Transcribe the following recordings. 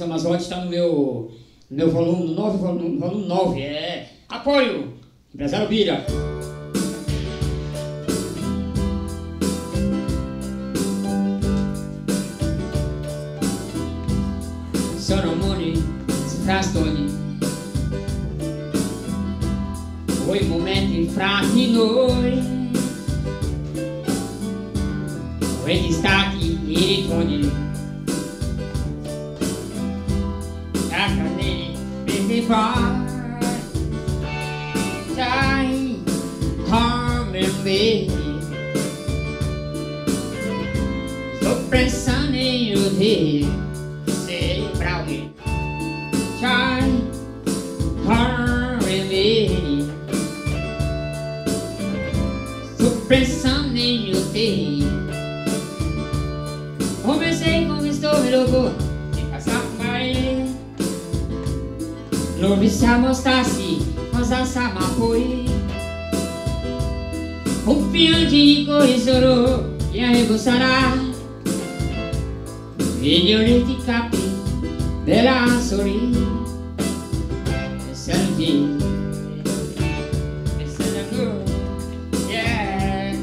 Matheus Amazotti, está no meu, meu volume 9, volume, volume 9. É apoio, empresário Bira. Solomone, si trastorni. Quei momenti far. Dai, come me. Sto pensando in te. Sei bravi. Dai, come me. Sto pensando in te. Come sei, come sto, me lo Non siamo stati, cosa siamo poi? Un piangi di solo, e ego sarà. Migliori capi della sorrisa. Senti. Yeah.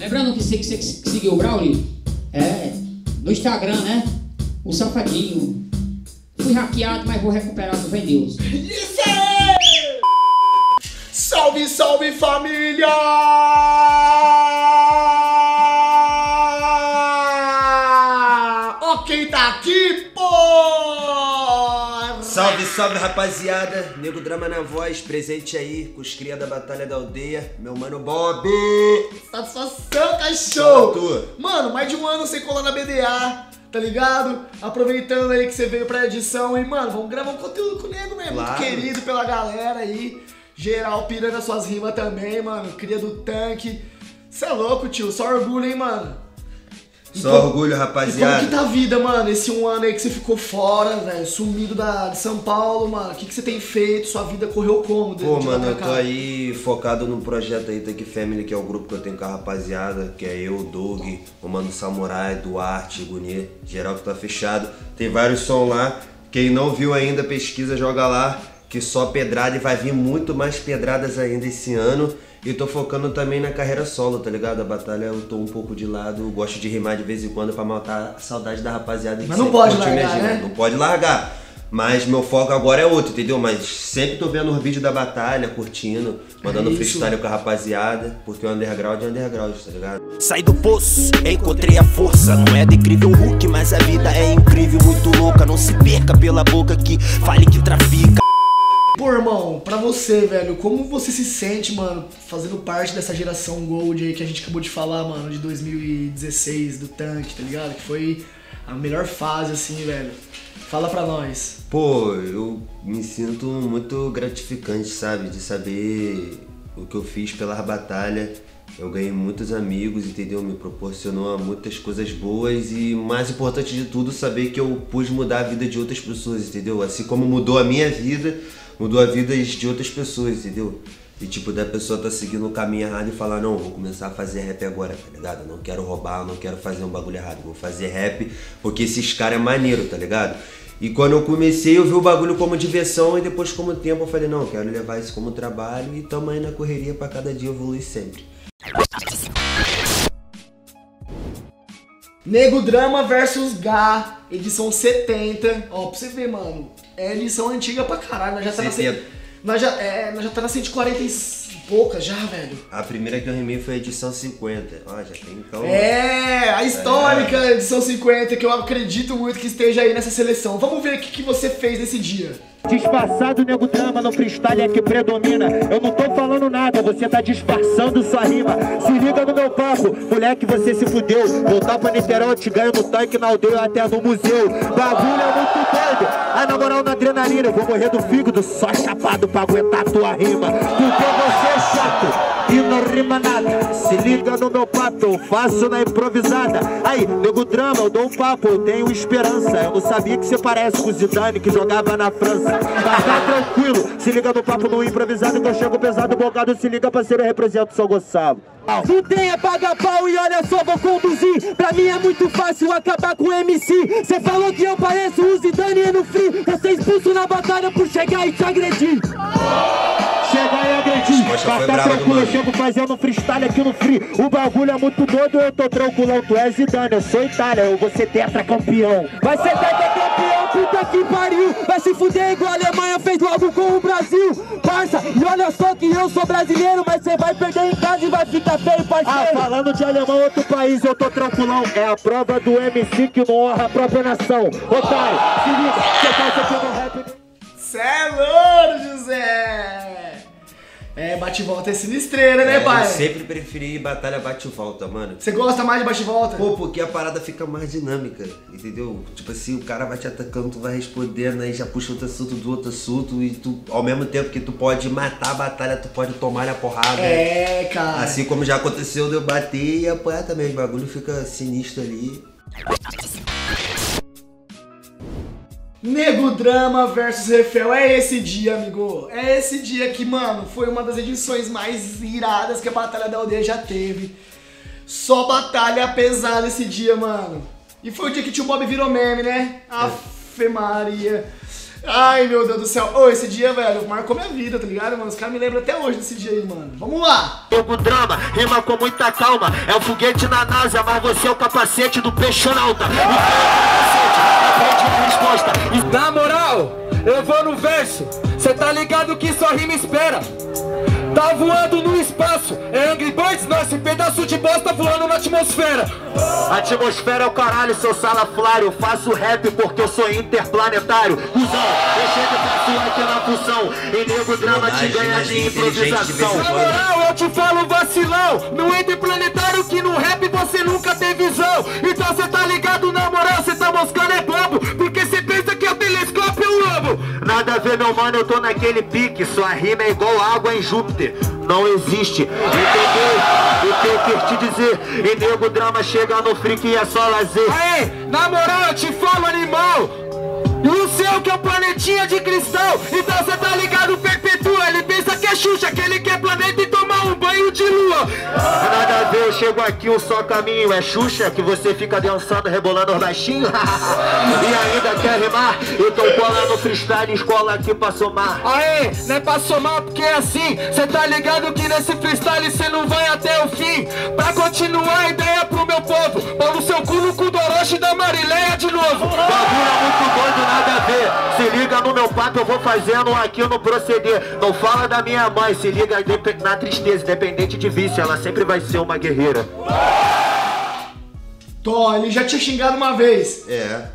Lembrando que você que seguiu o Brauli, é, no Instagram, né? O safadinho. Fui hackeado, mas vou recuperar com fé em Deus. Isso aí! Salve, salve família! Ó quem tá aqui, pô! Salve, salve rapaziada, Nego Drama na voz, presente aí com os cria da Batalha da Aldeia, meu mano Bob. Satisfação, cachorro! Mano, mais de um ano sem colar na BDA, tá ligado? Aproveitando aí que você veio pra edição e, mano, vamos gravar um conteúdo com o nego. Muito Claro. querido pela galera aí. Geral pirando as suas rimas também, mano. Cria do tanque. Cê é louco, tio. Só orgulho, hein, mano. Só como- orgulho, E como rapaziada. que tá a vida, mano? Esse um ano aí que você ficou fora, velho, sumido da, de São Paulo, mano. O que, que você tem feito? Sua vida correu como? Pô, mano, eu tô aí focado num projeto aí, Tank Family, que é o grupo que eu tenho com a rapaziada, que é eu, Doug, o Mano Samurai, Duarte, Gunê, geral que tá fechado. Tem vários sons lá. Quem não viu ainda, pesquisa, joga lá, que só pedrada e vai vir muito mais pedradas ainda esse ano. E tô focando também na carreira solo, tá ligado? A batalha eu tô um pouco de lado, gosto de rimar de vez em quando pra matar a saudade da rapaziada. que Mas não pode largar, né? Não pode largar. Mas meu foco agora é outro, entendeu? Mas sempre tô vendo os vídeos da batalha, curtindo, mandando É freestyle com a rapaziada, porque o underground é underground, tá ligado? Saí do poço, encontrei a força. Não é do incrível Hulk, mas a vida é incrível, muito louca. Não se perca pela boca que fale que trafica. Pô, irmão, pra você, velho, como você se sente, mano, fazendo parte dessa geração Gold aí que a gente acabou de falar, mano, de 2016, do tanque, tá ligado? Que foi a melhor fase, assim, velho. Fala pra nós. Pô, eu me sinto muito gratificante, sabe? De saber o que eu fiz pela batalha. Eu ganhei muitos amigos, entendeu? Me proporcionou muitas coisas boas e mais importante de tudo, saber que eu pude mudar a vida de outras pessoas, entendeu? Assim como mudou a minha vida, mudou a vida de outras pessoas, entendeu? E tipo, da pessoa tá seguindo o caminho errado e falar, não, vou começar a fazer rap agora, tá ligado? Não quero roubar, não quero fazer um bagulho errado, vou fazer rap porque esses caras é maneiro, tá ligado? E quando eu comecei, eu vi o bagulho como diversão e depois, como tempo, eu falei, não, quero levar isso como trabalho e tamo aí na correria pra cada dia evoluir sempre. Nego Drama versus Gá, edição 70. Ó, pra você ver, mano, é edição antiga pra caralho. Nós já tá na, 70. cen- nós já, é, nós já tá na 140 e poucas já, velho. A primeira que eu rimei foi a edição 50. Ó, já tem então. É, a histórica edição 50, que eu acredito muito que esteja aí nessa seleção. Vamos ver o que, que você fez nesse dia. Disfarçado, nego drama, no freestyle é que predomina. Eu não tô falando nada, você tá disfarçando sua rima. Se liga no meu papo, moleque, você se fudeu. Voltar pra Niterói, eu te ganho no tanque, na aldeia, até no museu. Bagulho é muito doido. A na moral, na adrenalina, eu vou morrer do fígado, só chapado pra aguentar tua rima. Porque você é chato não rima nada. Se liga no meu papo, eu faço na improvisada. Aí, nego drama, eu dou um papo, eu tenho esperança. Eu não sabia que você parece com o Zidane que jogava na França. Mas tá tranquilo, se liga no papo no improvisado que eu chego pesado, bocado. Se liga, parceiro, eu represento São Gonçalo. Não tem paga pau e olha só, vou conduzir. Pra mim é muito fácil acabar com o MC. Cê falou que eu pareço o Zidane no free. Você expulso na batalha por chegar e te agredir. E Mas tá tranquilo, eu chego fazendo freestyle aqui no free. O bagulho é muito doido, eu tô tranquilão. Tu é Zidane, eu sou Itália, eu vou ser tetracampeão. Vai ser tetracampeão, puta que pariu. Vai se fuder igual a Alemanha fez logo com o Brasil. Parça, e olha só que eu sou brasileiro, mas você vai perder em casa e vai ficar feio, parceiro. Ah, falando de alemão, outro país, eu tô tranquilão. É a prova do MC que não honra a própria nação. Otário, se liga, você pelo rap. Cê é louco, José! É, bate e volta é sinistreira, né, É, pai? Eu sempre preferi batalha bate e volta, mano. Você gosta mais de bate e volta? Pô, porque a parada fica mais dinâmica, entendeu? Tipo assim, o cara vai te atacando, tu vai respondendo, aí já puxa outro assunto do outro assunto, e tu, ao mesmo tempo que tu pode matar a batalha, tu pode tomar a porrada. É, cara. Assim como já aconteceu de eu bater e apanhar também, o bagulho fica sinistro ali. Nego Drama versus Refel. É esse dia, amigo. É esse dia que, mano, foi uma das edições mais iradas que a Batalha da Aldeia já teve. Só batalha pesada esse dia, mano. E foi o dia que tio Bob virou meme, né? Afe Maria. Ai, meu Deus do céu. Ô, esse dia, velho, marcou minha vida, tá ligado, mano? Os caras me lembram até hoje desse dia aí, mano. Vamos lá. Jogo drama, rima com muita calma. É o foguete na NASA, mas você é o capacete do peixonauta. O capacete, a frente de resposta. E Na moral, eu vou no verso. Cê tá ligado que só rima espera. Tá voando no espaço. É Angry Birds, não, esse pedaço de bosta voando na atmosfera. Atmosfera é o caralho, seu salafrário. Faço rap porque eu sou interplanetário. Cusão, eu chego e faço like na função. E nego drama te ganha de improvisação. Na moral, eu te falo vacilão. No interplanetário que no rap você nunca tem visão. Então cê tá ligado, na moral, cê tá moscando é Nada a ver, meu mano, eu tô naquele pique. Sua rima é igual água em Júpiter. Não existe, entendeu? O que eu quis te dizer? E nego drama chega no freak e é só lazer. Aê, na moral, eu te falo, animal. E o seu que é o planetinha de cristal. Então cê tá ligado, perpetua. Ele pensa que é Xuxa, que ele quer planeta e tomar um banho de lua. Nada a ver, eu chego aqui um só caminho. É Xuxa que você fica dançando, rebolando os baixinhos. e ainda quer rimar? Então cola no freestyle, escola aqui pra somar. Aê, não é pra somar porque é assim. Cê tá ligado que nesse freestyle cê não vai até o fim. Pra continuar a ideia pro meu povo. No seu cu no cu do Orochi da Marileia de novo. Bagulho é muito doido, nada a ver. Se liga no meu papo, eu vou fazendo aqui no proceder. Não fala da minha mãe, se liga na tristeza, independente de vício, ela sempre vai ser uma guerreira. Tó, ele já tinha xingado uma vez. É.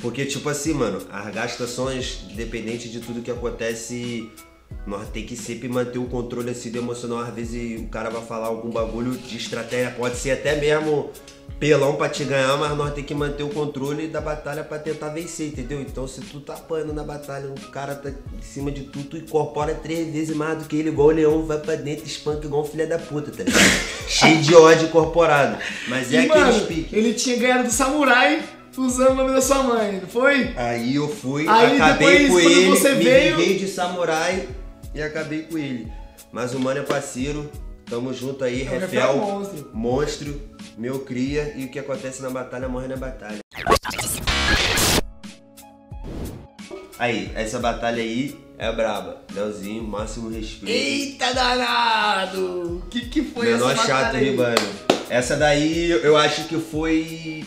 Porque, tipo assim, mano, as gastações, independente de tudo que acontece, nós tem que sempre manter o controle assim do emocional. Às vezes o cara vai falar algum bagulho de estratégia, pode ser até mesmo pelão pra te ganhar, mas nós tem que manter o controle da batalha pra tentar vencer, entendeu? Então se tu tá apanhando na batalha, o cara tá em cima de tu, tu incorpora três vezes mais do que ele, igual o leão, vai pra dentro, espanca igual um filho da puta, tá ligado? Cheio de ódio incorporado. Mas é e, aquele mano, pique. ele tinha ganhado do samurai usando o nome da sua mãe, não foi? Aí eu fui, Aí acabei depois, com ele, você me veio- de samurai e acabei com ele. Mas o mano é parceiro, tamo junto aí, É, Refel, monstro. monstro, meu cria, e o que acontece na batalha morre na batalha. Aí, essa batalha aí é braba. Leozinho, máximo respeito. Eita danado! Que que foi Menor essa chato batalha aí? rimando. Essa daí eu acho que foi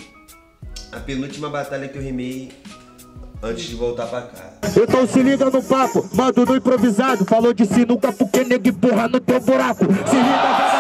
a penúltima batalha que eu rimei antes de voltar pra cá. Então se liga no papo, mando no improvisado. Falou de sinuca porque nego empurra no teu buraco. Se liga, tem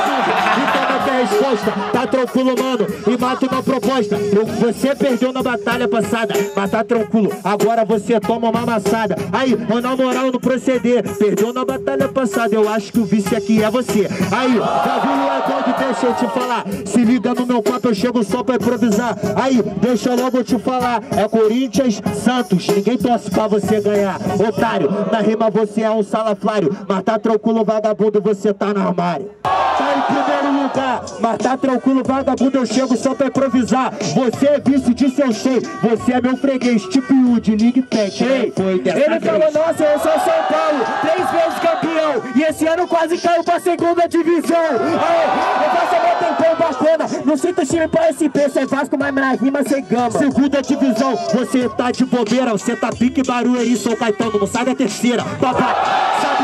resposta. Tá tranquilo, mano, e mata uma proposta. Você perdeu na batalha passada, mas tá tranquilo. Agora você toma uma amassada. Aí, ou na moral, no proceder. Perdeu na batalha passada, eu acho que o vice aqui é você. Aí, bagulho é doido, deixa eu te falar. Se liga no meu papo, eu chego só pra improvisar. Aí, deixa logo eu te falar. É Corinthians, Santos, ninguém torce pra você ganhar. Otário, na rima você é um salafrário. Mas tá tranquilo, vagabundo, você tá no armário. Sai primeiro lugar. Mas tá tranquilo, vagabundo, eu chego só pra improvisar. Você é vice disso, eu sei. Você é meu freguês, tipo League Pet. Ei, foi dessa Ele vez. falou, nossa, eu sou São Paulo, três vezes campeão. E esse ano quase caiu pra segunda divisão. Aê, eu faço meu tempão bacana. Não sinto time pra SP, cê é Vasco, mas minha rima cê gama. Segunda divisão, você tá de bobeira. Você tá pique Barueri, sou Caetano, não sai da terceira. Papai, sabe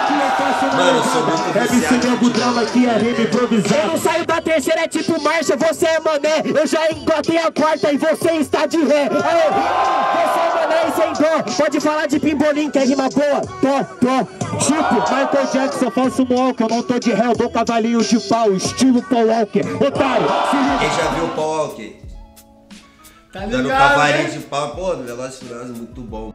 Mano, eu sou muito É viciado MC Nego Drama aqui, é rima improvisada. Eu não saio da terceira, é tipo marcha, você é mané. Eu já engotei a quarta e você está de ré. Aê, você é mané e sem dó. Pode falar de pimbolim, que é rima boa. Tó, tó. Tipo Michael Jackson, falso walk. Eu não tô de ré, eu dou cavalinho de pau, estilo Paul Walker. Otário, se liga. Quem já viu o Paul Walker? Tá Dando ligado, cavalinho né? de pau, pô, no Furiosos, muito bom.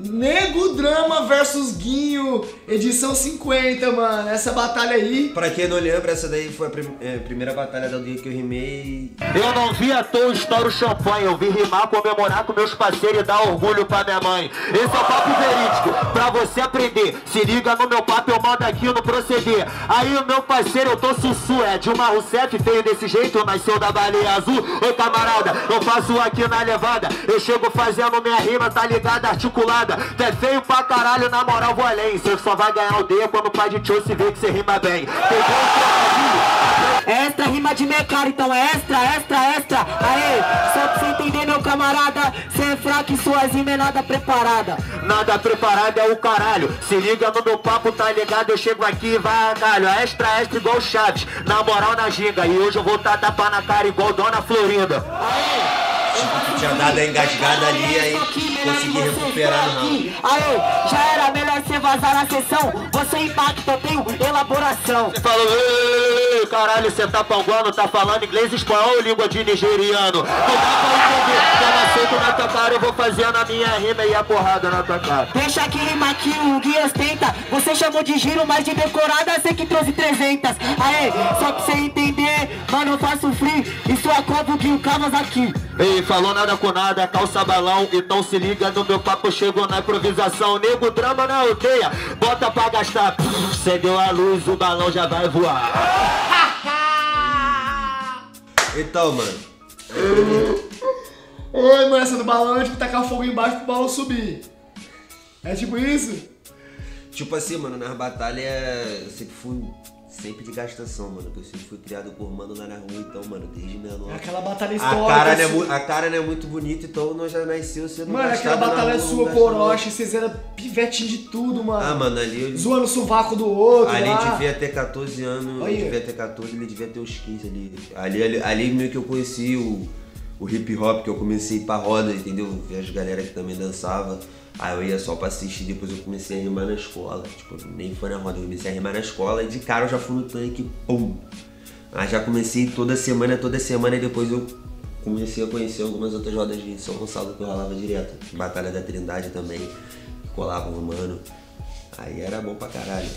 Nego Drama versus Guinho, edição 50, mano. Essa batalha aí. Pra quem não lembra, essa daí foi a prim- é, primeira batalha da dia que eu rimei. Eu não vi à toa estourar o champanhe, eu vi rimar, comemorar com meus parceiros e dar orgulho pra minha mãe. Esse é o papo verídico, pra você aprender. Se liga no meu papo, eu mando aqui no proceder. Aí o meu parceiro, eu tô sussu, é Dilma Rousseff, feio desse jeito, nasceu da baleia azul. Ô camarada, eu faço aqui na levada, eu chego fazendo minha rima, tá ligada, articulada. Tu é feio pra caralho, na moral vou além. Você só vai ganhar o D quando o pai de tio se vê que você rima bem. Pegou o trocadilho? É extra rima de mercado, então é extra, extra, extra. Aê, só pra você entender, meu camarada, cê é fraco e suas rimas é nada preparada. Nada preparado é o caralho. Se liga no meu papo, tá ligado? Eu chego aqui e vai a galho. Extra, extra igual o Chaves. Na moral, na ginga. E hoje eu vou tá tapa na cara igual Dona Florinda. Tinha dado a engasgada ali, aí consegui recuperar no round. Já era melhor cê vazar na sessão. Você impacta, eu tenho elaboração. Você falou, "Ei, caralho, você tá panguando, tá falando inglês, espanhol ou língua de nigeriano? Não dá pra entender, tava aceito na tua cara, eu vou fazendo a minha rima e a porrada na tua cara. Deixa que rima aqui, o Gui ostenta. Você chamou de giro, mas de decorada, cê que trouxe 300. Aê, só pra cê entender, mano, eu faço free. E sua cova, o Gui, o Cavas aqui. Ei, falou nada com nada, calça balão, então se liga no meu papo, chegou na improvisação. Nego drama na aldeia, bota pra gastar. Cê deu a luz, o balão já vai voar. Então, mano, Oi, mano, essa do balão é tipo tacar fogo embaixo pro balão subir. É tipo isso? tipo assim, mano, nas batalhas eu sempre fui sempre de gastação, mano. Que eu sempre fui criado por mano lá na rua, então, mano, desde menor. É aquela batalha A histórica. cara, não é, assim. a cara não é muito bonita, então nós já nasceu sendo Mano, aquela batalha rua, sua com. Orochi, vocês eram pivetinho de tudo, mano. Ah, mano, ali eu. Zoando o sovaco do outro Ali lá. devia ter 14 anos, Olha. eu devia ter 14, ele devia ter uns 15 ali. Ali, ali, ali meio que eu conheci o, o hip hop, que eu comecei pra roda, entendeu? Ver as galera que também dançava. Aí eu ia só pra assistir, depois eu comecei a rimar na escola. Tipo, nem foi na roda, eu comecei a rimar na escola e de cara eu já fui no tanque, pum! Aí já comecei toda semana, toda semana e depois eu comecei a conhecer algumas outras rodas de São Gonçalo que eu rolava direto. Batalha da Trindade também, colava um mano. Aí era bom pra caralho.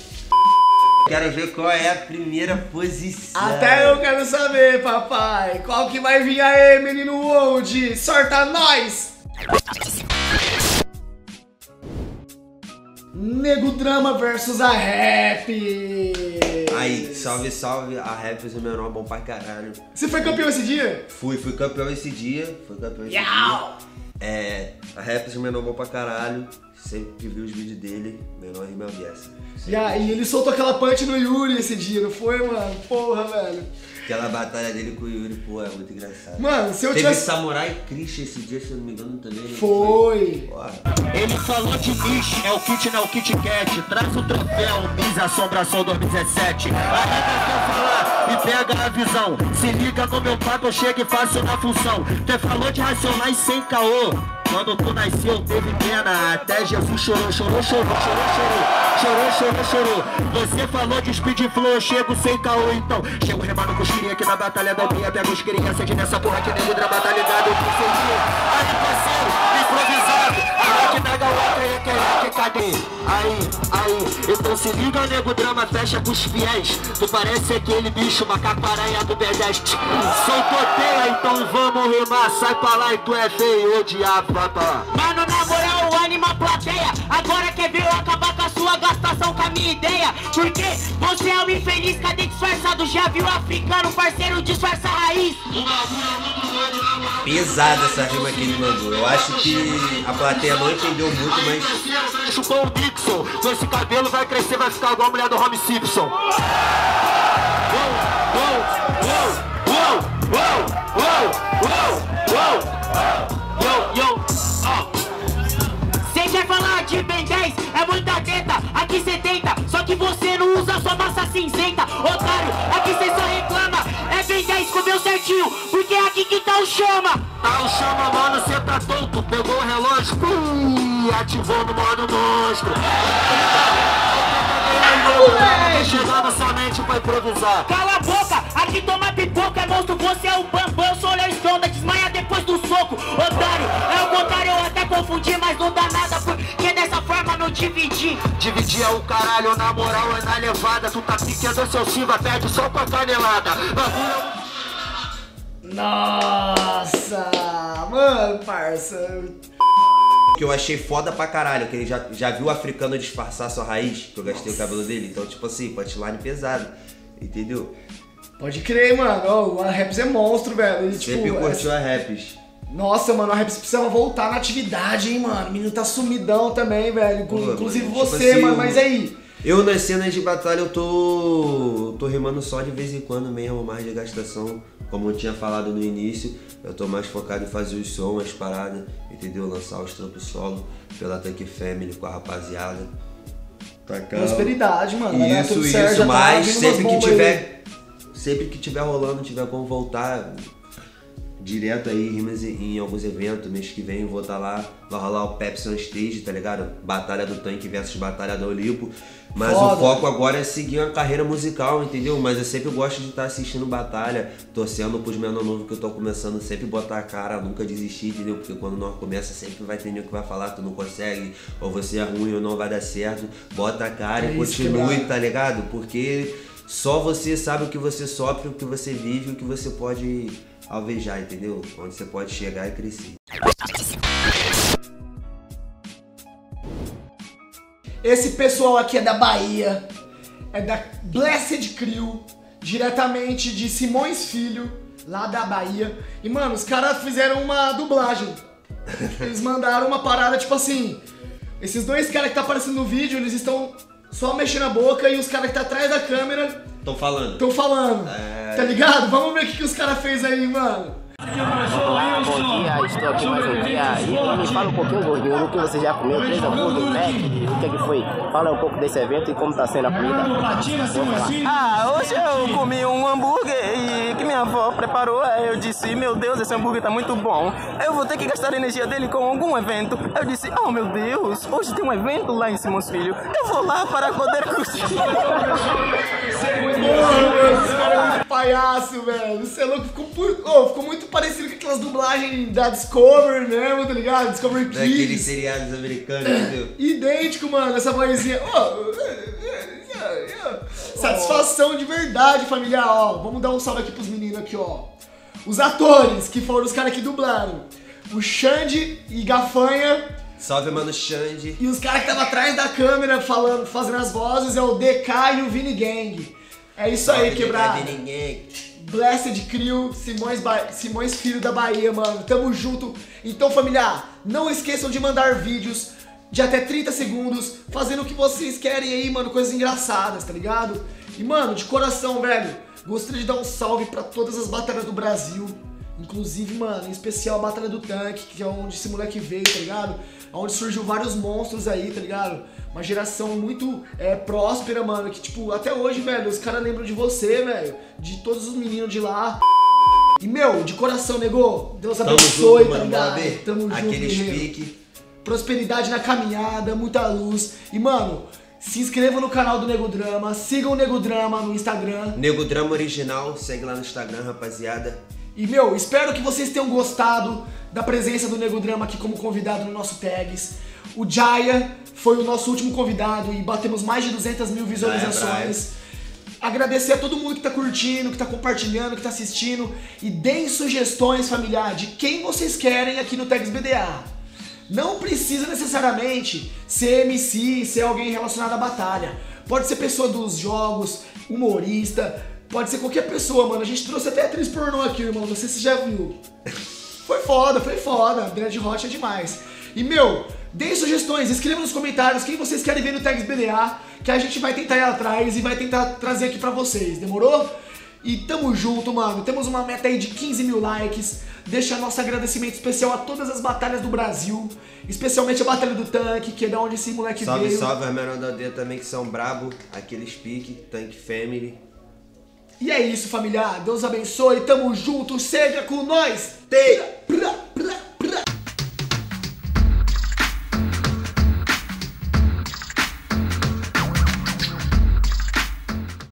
Quero ver qual é a primeira posição. Até eu quero saber, papai. Qual que vai vir aí, menino old? Sorta nós! Nego Drama versus a Rap. Aí, salve, salve, a Rappers o menor bom pra caralho. Você foi campeão esse dia? Fui, fui campeão esse dia, fui campeão esse Yau! dia. É, a Rappers o menor bom pra caralho. Sempre que vi os vídeos dele, menor rima obvious. E aí, ele soltou aquela punch no Yuri esse dia, não foi, mano? Porra, velho. Aquela batalha dele com o Yuri, pô, é muito engraçado. Mano, se eu Teve tivesse. Samurai Christian esse dia, se eu não me engano, também. Foi. Porra. Ele falou de niche, é o kit, não é o Kit Kat. Traz o troféu, Miss Assombração 2017. Aí quer falar e pega a visão. Se liga no meu papo, eu chego e faço na função. Você falou de racionais sem caô. Quando tu nasceu, teve pena. Até Jesus chorou, chorou, chorou, chorou, chorou. Chorou, chorou, chorou. Você falou de speed flow, eu chego sem caô, então. Chego remando com os cria aqui na batalha da aldeia. Pega os cria, acende nessa porra que nego drama, tá ligado? Eu consegui. Aí, parceiro, improvisado. A máquina da outra é que que cadê? Aí, aí, então se liga, nego drama, fecha com os fiéis. Tu parece aquele bicho, macaco aranha do B10. Soltou teia, então vamos rimar. Sai pra lá e tu é feio, ô diabo, vai pra lá. Mano, na moral, anima a plateia. Agora quer ver eu acabar com a sua gastação, com a minha ideia. Porque você é o infeliz, cadê disfarçado? Já viu africano, parceiro, disfarça a raiz. Pesada essa rima que ele mandou. Eu acho que a plateia não entendeu muito, mas Chupou o Dixon. Com esse cabelo vai crescer, vai ficar igual a mulher do Home Simpson. Yo, yo, ó. Cê quer falar de Ben 10? É muita teta, aqui cê tenta Só que você não usa sua massa cinzenta Otário, aqui cê só reclama É 10, comeu certinho Porque é aqui que tá o chama Tá o chama, mano, cê tá tonto. Pegou o relógio, pum, ativou no modo monstro. Chegando somente pra improvisar. Cala a boca, aqui toma pipoca É monstro, você é o bambam Eu sou olhar esconda, desmaia depois do soco Otário, é o contrário, eu até confundi Mas não dá nada, porque dessa forma não dividi Dividir é o caralho, na moral é na levada. Tu tá piqueando seu Silva, perde só com a canelada. Bagulho é Nossa! Mano, parça. que eu achei foda pra caralho, que ele já, já viu o africano disfarçar sua raiz, que eu gastei o cabelo dele. Então, tipo assim, punchline pesado. Entendeu? Pode crer, mano. O Raps é monstro, velho. Ele, Sempre tipo, curtiu a raps. Nossa, mano, a Raps precisa voltar na atividade, hein, mano. O menino tá sumidão também, velho. Pô, Inclusive mano, tipo você, assim, mano. Mas aí, Eu nas cenas de batalha eu tô. tô rimando só de vez em quando mesmo, mais de gastação. Como eu tinha falado no início, eu tô mais focado em fazer os sons, as paradas, entendeu? Lançar os trampos solo pela Tank Family com a rapaziada. Tá calma. prosperidade, mano. Isso, isso, tá mas sempre que tiver. Sempre que tiver rolando, tiver como voltar direto aí, rimas em, em alguns eventos, mês que vem vou estar lá, vai rolar o Pepsi on Stage, tá ligado? Batalha do Tanque versus Batalha do Olimpo. Mas Foda. o foco agora é seguir uma carreira musical, entendeu? Mas eu sempre gosto de estar assistindo batalha, torcendo pros menor novo que eu tô começando, sempre botar a cara, nunca desistir, entendeu? Porque quando nós começa, sempre vai ter nego que vai falar, tu não consegue, ou você é ruim ou não vai dar certo. Bota a cara É e continue, tá ligado? Porque só você sabe o que você sofre, o que você vive, o que você pode alvejar, entendeu? Onde você pode chegar e crescer. Esse pessoal aqui é da Bahia, é da Blessed Crew, diretamente de Simões Filho, lá da Bahia. E, mano, os caras fizeram uma dublagem. Eles mandaram uma parada tipo assim: esses dois caras que tá aparecendo no vídeo, eles estão só mexendo a boca e os caras que tá atrás da câmera Tô falando. estão falando. É. Tá ligado? Vamos ver o que, que os caras fez aí, mano. Olá, bom dia, estou aqui mais um dia e me fala um pouquinho, gordinho, do que você já comeu, três hambúrguer, Mac, o que é que foi? Fala um pouco desse evento e como tá sendo a comida. Ah, hoje eu comi um hambúrguer e que minha avó preparou. Aí eu disse, meu Deus, esse hambúrguer tá muito bom. Eu vou ter que gastar a energia dele com algum evento. Eu disse, oh meu Deus, hoje tem um evento lá em Simões Filho. Eu vou lá para poder curtir. É palhaço, velho. Você é louco, ficou, pu- ô, ficou muito parecido com aquelas dublagens da Discovery mesmo, tá ligado? Discovery Daqueles Kids. seriados americanos, entendeu? Idêntico, mano, essa vozinha. Ô, Satisfação de verdade, familiar. Ó, vamos dar um salve aqui pros meninos aqui, ó. Os atores, que foram os caras que dublaram. O Xande e Gafanha. Salve, mano Xande. E os caras que estavam atrás da câmera falando, fazendo as vozes é o DK e o Vini Gang. É isso aí, quebrado. Não ninguém. Blessed Crew, Simões, ba... Simões Filho da Bahia, mano. Tamo junto. Então, familiar, não esqueçam de mandar vídeos de até 30 segundos fazendo o que vocês querem aí, mano. Coisas engraçadas, tá ligado? E, mano, de coração, velho, gostaria de dar um salve pra todas as batalhas do Brasil. Inclusive, mano, em especial a Batalha do Tanque, que é onde esse moleque veio, tá ligado? Onde surgiu vários monstros aí, tá ligado? Uma geração muito é, próspera, mano, que, tipo, até hoje, velho, os caras lembram de você, velho. De todos os meninos de lá. E, meu, de coração, negou. Deus Tamo abençoe, junto, tá mano, ligado? brother. Tamo junto, Aquele speak. Prosperidade na caminhada, muita luz. E, mano, se inscreva no canal do Nego Drama, sigam o Nego Drama no Instagram. Nego Drama Original, segue lá no Instagram, rapaziada. E, meu, espero que vocês tenham gostado da presença do Nego Drama aqui como convidado no nosso Tags. O Jaya foi o nosso último convidado e batemos mais de 200 mil visualizações. Agradecer a todo mundo que tá curtindo, que tá compartilhando, que tá assistindo. E deem sugestões, familiar, de quem vocês querem aqui no Tags BDA. Não precisa necessariamente ser MC, ser alguém relacionado à batalha. Pode ser pessoa dos jogos, humorista, pode ser qualquer pessoa, mano. A gente trouxe até atriz pornô aqui, irmão. Não sei se você já viu. Foi foda, foi foda. Dread Hot é demais. E, meu, deem sugestões, escrevam nos comentários quem vocês querem ver no Tags BDA, que a gente vai tentar ir atrás e vai tentar trazer aqui pra vocês, demorou? E tamo junto, mano. Temos uma meta aí de 15 mil likes. Deixa nosso agradecimento especial a todas as batalhas do Brasil, especialmente a Batalha do Tanque, que é da onde esse moleque Salve, veio. salve, as menores da aldeia também que são brabo, aqueles pique, Tank Family. E é isso, familiar. Deus abençoe. Tamo junto. Seja com nós. Teia. Pra, pra.